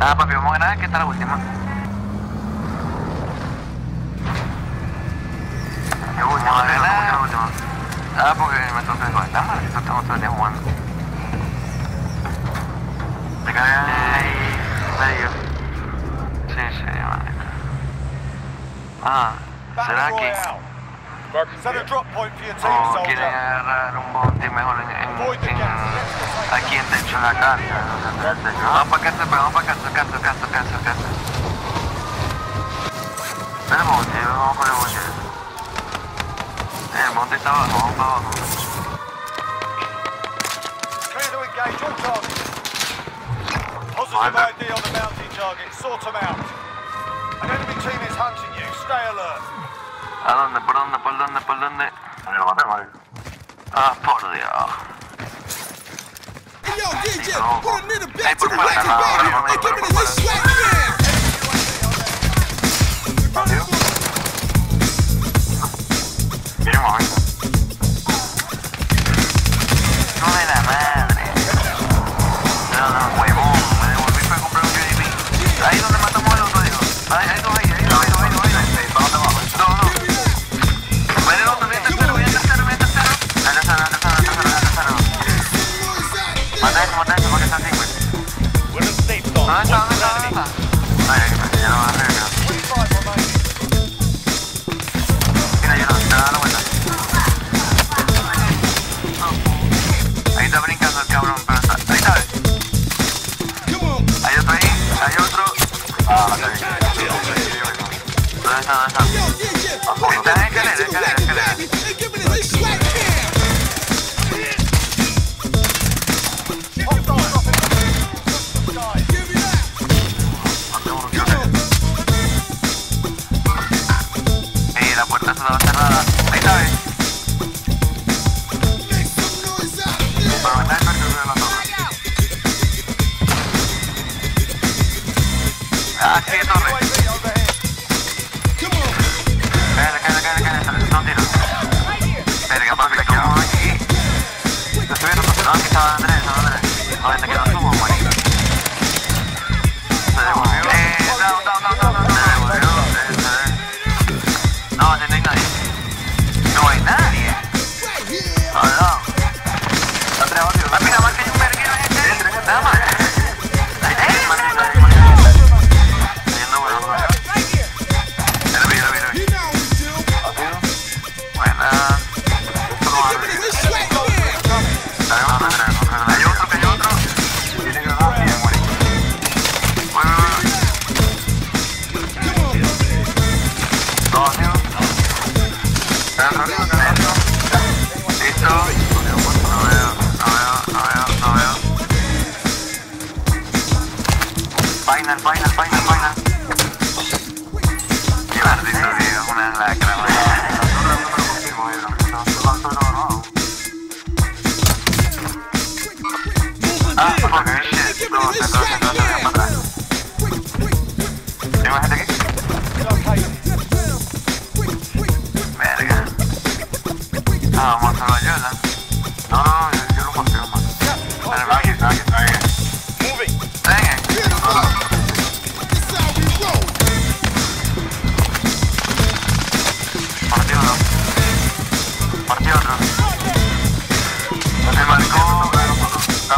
Ah, papi, vamos a ganar, que está la última. Vamos a ganar. Ah, porque me toca con la madre, estamos todo el día jugando. Te cae ahí, medio. Sí, sí, vale. Ah, será aquí. Set a drop point for your team, O quieren soldier. agarrar un bounty mejor en, en, en- aquí en techo de la casa. o sea, en el techo. Vamos para casa, pero vamos para casa, casa, casa, casa, casa. Ven el bounty, vamos con el bounty. El bounty está abajo, vamos para abajo. Clear to engage all targets. Positive ID on the bounty target. Sort them out. ¿A dónde? ¿Por dónde? ¿Por dónde? ¿Por dónde? Ah, por Dios. Hey, yo, DJ, No. put a nigga Hey, back to the fuera, record, ya lo agarré, ya. 25 remaining. Mira, ya no, te da la vuelta. Ahí está brincando el cabrón, pero está. Ahí está. Hay otro ahí, hay otro. Ah, bien. ¿Dónde está? ¿Dónde está? Yo, Ah, fuck, shit. No, no, no, no, no, no, no.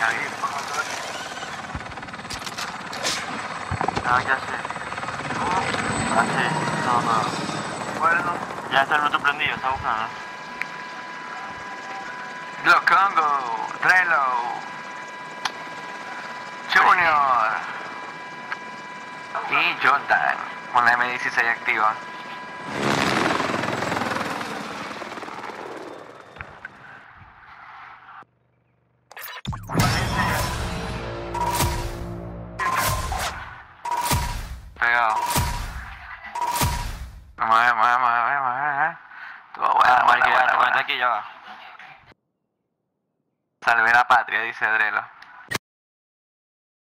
Guayaquil. Ah, ya sé. Ah, sí, no, no. Bueno. Ya está el otro prendido, está buscando. Los Congo, Trello, Junior. y Jordan. La M16 activa. Pegado. Vamos a ver, vamos a ver, vamos ver. Estuvo buena, Ah, buena, te buena. cuenta aquí ya va. Salve la patria, dice Drelo.